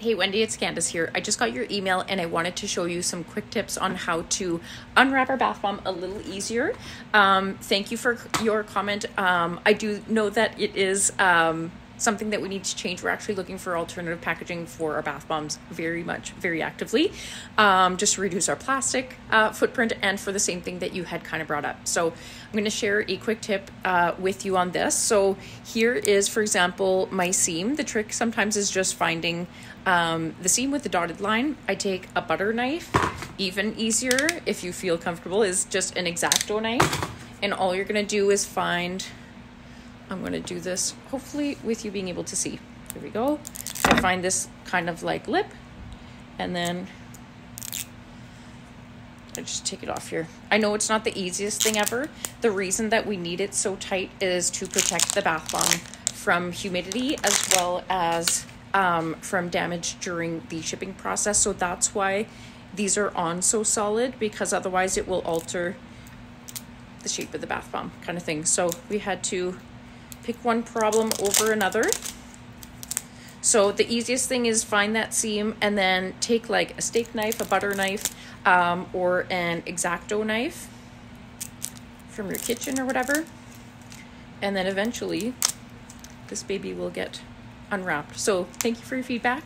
Hey Wendy, it's Candace here. I just got your email and I wanted to show you some quick tips on how to unwrap our bath bomb a little easier. Um, thank you for your comment. Um, I do know that it is um, something that we need to change. We're actually looking for alternative packaging for our bath bombs very much, very actively, um, just to reduce our plastic uh, footprint and for the same thing that you had kind of brought up. So I'm going to share a quick tip uh, with you on this. So here is, for example, my seam. The trick sometimes is just finding um, the seam with the dotted line. I take a butter knife. Even easier, if you feel comfortable, is just an X-Acto knife. And all you're going to do is find I'm going to do this hopefully with you being able to see. Here we go. I find this kind of like lip and then I just take it off here. I know it's not the easiest thing ever. The reason that we need it so tight is to protect the bath bomb from humidity as well as um, from damage during the shipping process. So that's why these are on so solid because otherwise it will alter the shape of the bath bomb kind of thing. So we had to pick one problem over another. So the easiest thing is find that seam and then take like a steak knife, a butter knife, um, or an X-Acto knife from your kitchen or whatever. And then eventually this baby will get unwrapped. So thank you for your feedback.